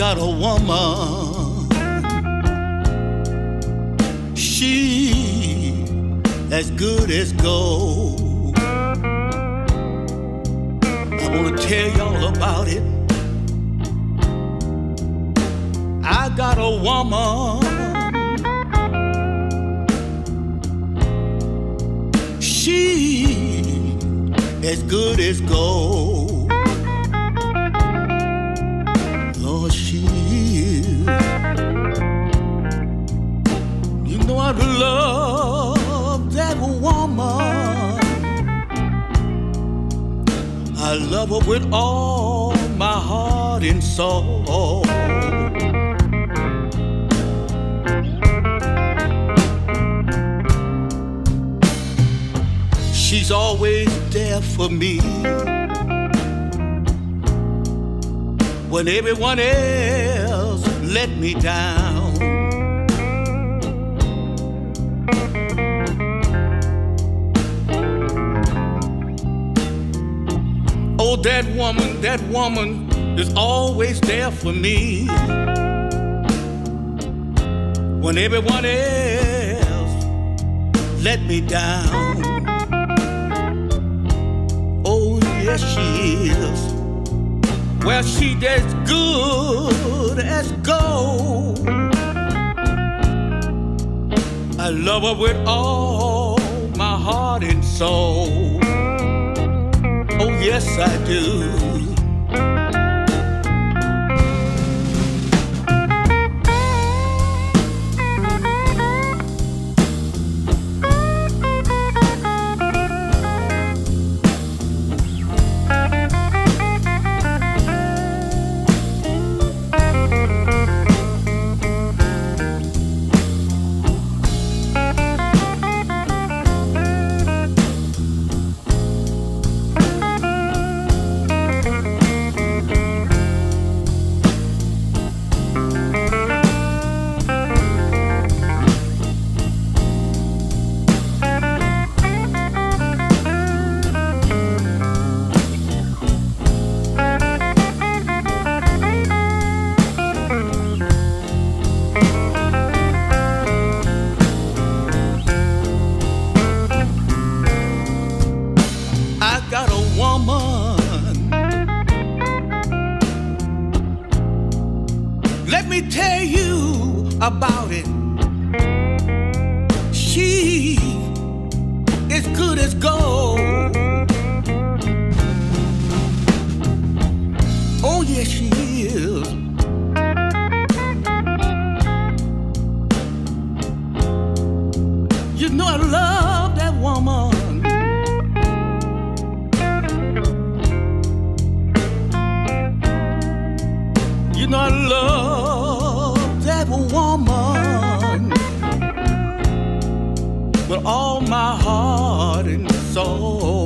a woman. She as good as gold. I wanna tell y'all about it. I got a woman. She as good as gold. I love her with all my heart and soul. She's always there for me. When everyone else let me down. Oh, that woman, that woman is always there for me. When everyone else let me down. Oh, yes, she is. Well, she as good as gold. I love her with all my heart and soul. Yes, I do. Let me tell you about it. She is good as gold. Oh, yes, she is. You know I love all my heart and soul.